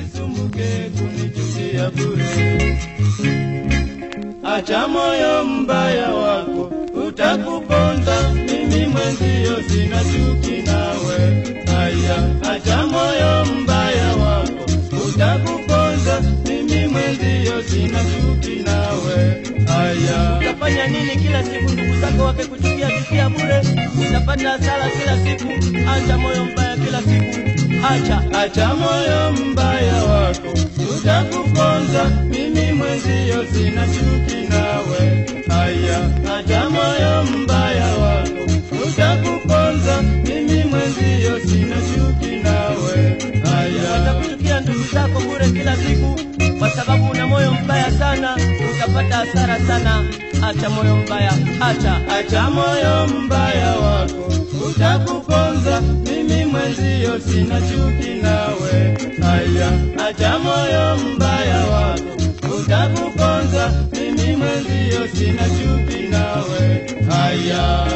usisumbuke kunichukia bure. Acha moyo mbaya wako utakuponza, mimi mwenzio sina chuki nawe. Aya, acha moyo mbaya wako utakuponza, mimi mwenzio sina chuki nawe. Aya, Utafanya nini kila siku ndugu zako wakikuchukia chukia bure? Utapata hasara kila siku. Acha moyo mbaya kila siku, acha acha moyo mbaya utakuponza, mimi mwenzio sina chuki nawe. Aya, hata moyo mbaya wako utakuponza, mimi mwenzio sina chuki nawe. Aya, watakuchukia ndugu zako bure kila siku, kwa sababu una moyo mbaya sana. Utapata hasara sana. Acha moyo mbaya, acha acha moyo mbaya wako utakuponza, mimi mwenzio sina chuki nawe. Aya, acha moyo mbaya wako utakuponza, mimi mwenzio sina chuki nawe. Aya,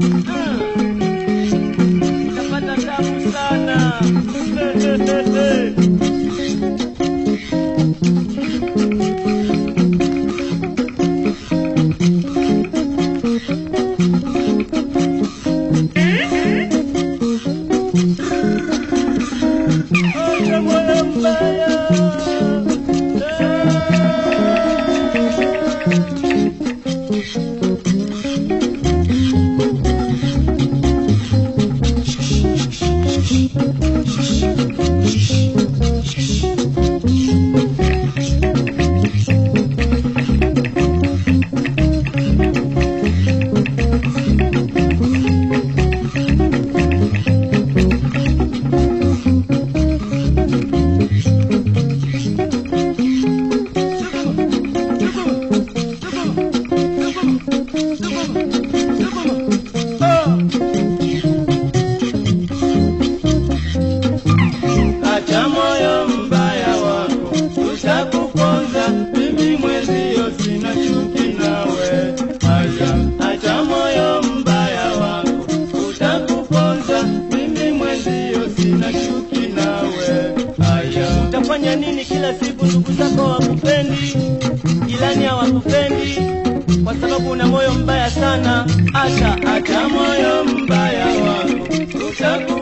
Mm-hmm. Mimi mwenzio sina chuki nawe. Moyo mbaya wangu utakuponza, mimi mwenzio sina chuki nawe. Utafanya nini kila siku ndugu zako hawakupendi, jirani hawakupendi, kwa sababu una moyo mbaya sana. Moyo mbaya wangu utakuponza,